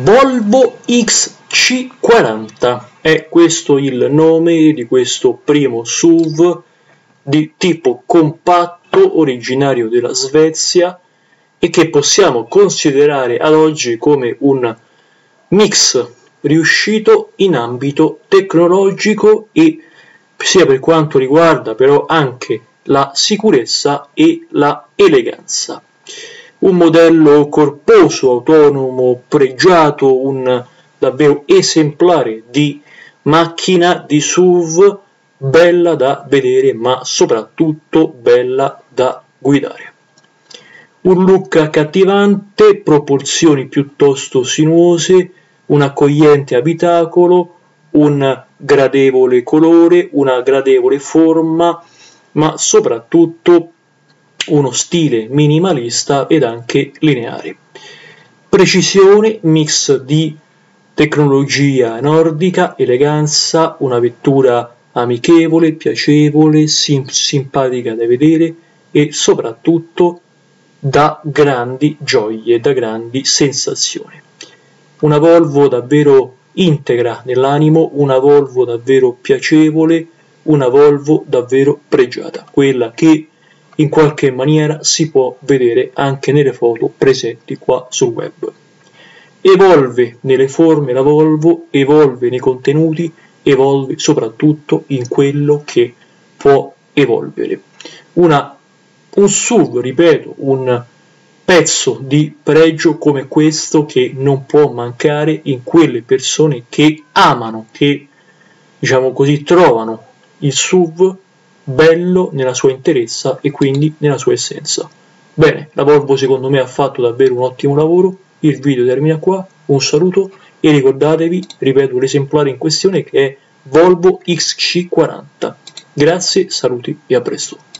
Volvo XC40 è questo il nome di questo primo SUV di tipo compatto originario della Svezia e che possiamo considerare ad oggi come un mix riuscito in ambito tecnologico e sia per quanto riguarda però anche la sicurezza e la eleganza un modello corposo, autonomo, pregiato, un davvero esemplare di macchina di SUV bella da vedere ma soprattutto bella da guidare. Un look accattivante, proporzioni piuttosto sinuose, un accogliente abitacolo, un gradevole colore, una gradevole forma, ma soprattutto uno stile minimalista ed anche lineare. Precisione, mix di tecnologia nordica, eleganza, una vettura amichevole, piacevole, sim- simpatica da vedere e soprattutto da grandi gioie, da grandi sensazioni. Una Volvo davvero integra nell'animo, una Volvo davvero piacevole, una Volvo davvero pregiata, quella che in qualche maniera si può vedere anche nelle foto presenti qua sul web. Evolve nelle forme la Volvo, evolve nei contenuti, evolve soprattutto in quello che può evolvere. Una, un SUV, ripeto, un pezzo di pregio come questo che non può mancare in quelle persone che amano, che diciamo così trovano il SUV bello nella sua interezza e quindi nella sua essenza. Bene, la Volvo secondo me ha fatto davvero un ottimo lavoro, il video termina qua, un saluto e ricordatevi, ripeto, l'esemplare in questione che è Volvo XC40. Grazie, saluti e a presto.